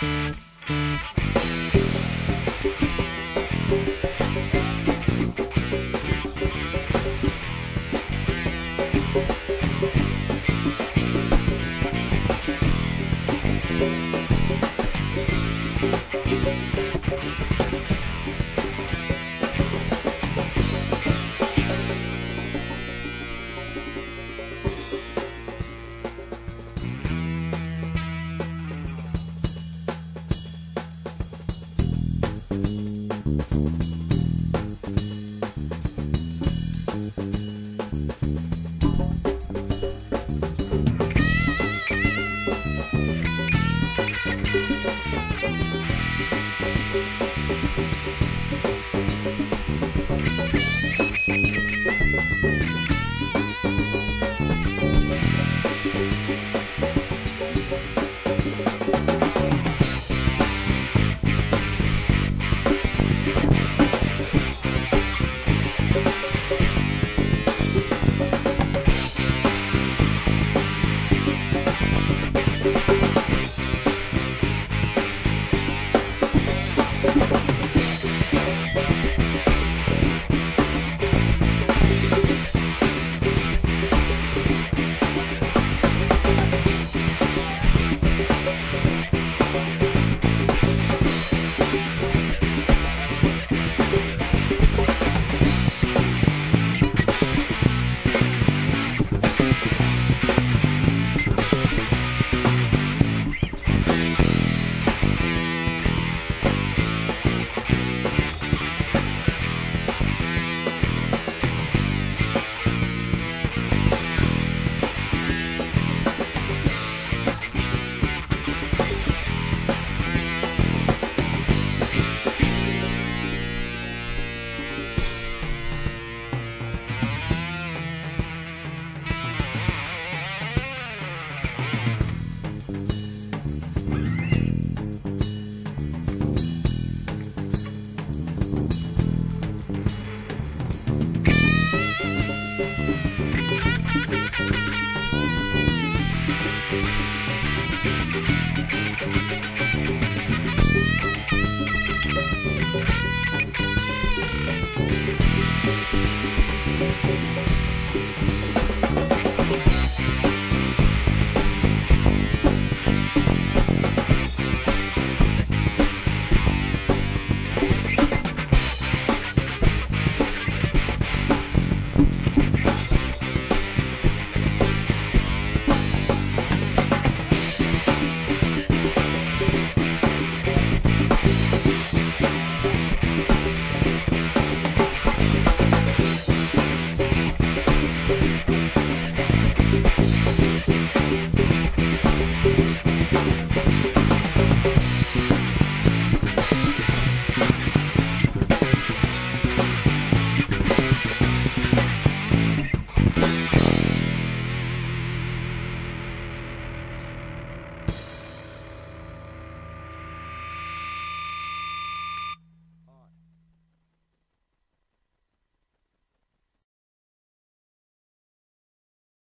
Thank Thank Música